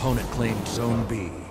opponent claimed Zone B.